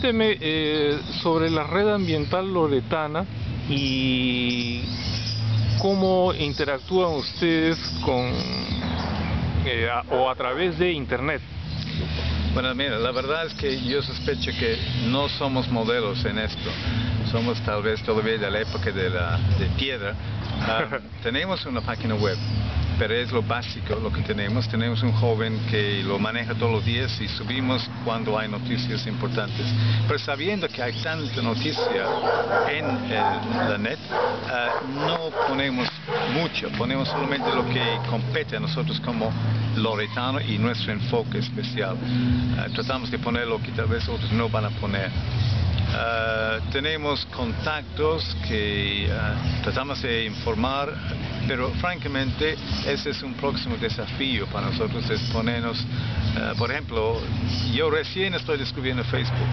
cuénteme eh, sobre la red ambiental loretana y cómo interactúan ustedes con eh, o a través de internet. Bueno, mira, la verdad es que yo sospecho que no somos modelos en esto. Somos tal vez todavía de la época de la de piedra. Ah, tenemos una página web pero es lo básico lo que tenemos. Tenemos un joven que lo maneja todos los días y subimos cuando hay noticias importantes. Pero sabiendo que hay tanta noticia en la net, eh, no ponemos mucho, ponemos solamente lo que compete a nosotros como loretano y nuestro enfoque especial. Eh, tratamos de poner lo que tal vez otros no van a poner. Uh, tenemos contactos que tratamos de informar, pero francamente ese es un próximo desafío para nosotros, es ponernos, uh, por ejemplo, yo recién estoy descubriendo Facebook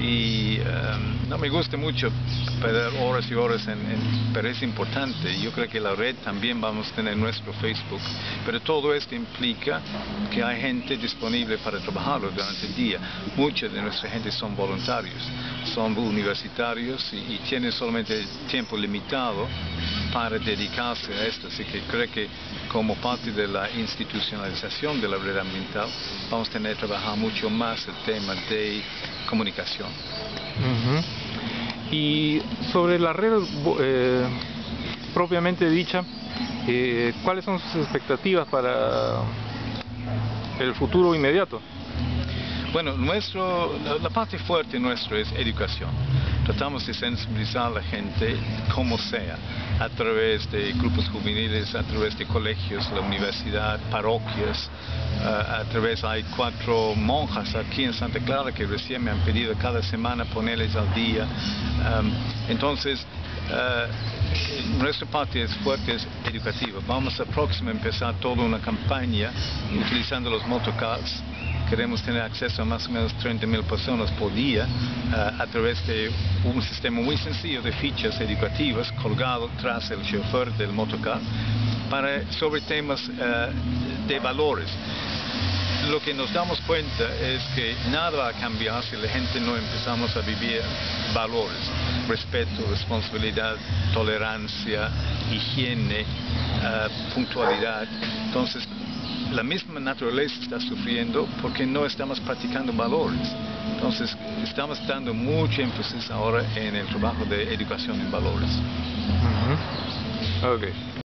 y um, no me gusta mucho perder horas y horas en, pero es importante, yo creo que la red también vamos a tener nuestro Facebook, pero todo esto implica que hay gente disponible para trabajarlo durante el día, mucha de nuestra gente son voluntarios, son universitarios y, tienen solamente tiempo limitado para dedicarse a esto. Así que creo que como parte de la institucionalización de la red ambiental vamos a tener que trabajar mucho más el tema de comunicación. Y sobre la red eh, propiamente dicha, eh, ¿cuáles son sus expectativas para el futuro inmediato? Bueno, nuestro, la, parte fuerte nuestra es educación. Tratamos de sensibilizar a la gente como sea, a través de grupos juveniles, a través de colegios, la universidad, parroquias, a través, hay cuatro monjas aquí en Santa Clara que recién me han pedido cada semana ponerles al día. Um, entonces, uh, nuestra parte es fuerte, es educativa. Vamos a próximo empezar toda una campaña utilizando los motocars queremos tener acceso a más o menos 30 mil personas por día uh, a través de un sistema muy sencillo de fichas educativas colgado tras el chofer del motocar para, sobre temas uh, de valores. Lo que nos damos cuenta es que nada va a cambiar si la gente no empezamos a vivir valores, respeto, responsabilidad, tolerancia, higiene, uh, puntualidad. Entonces, la misma naturaleza está sufriendo porque no estamos practicando valores. Entonces, estamos dando mucho énfasis ahora en el trabajo de educación en valores. Okay.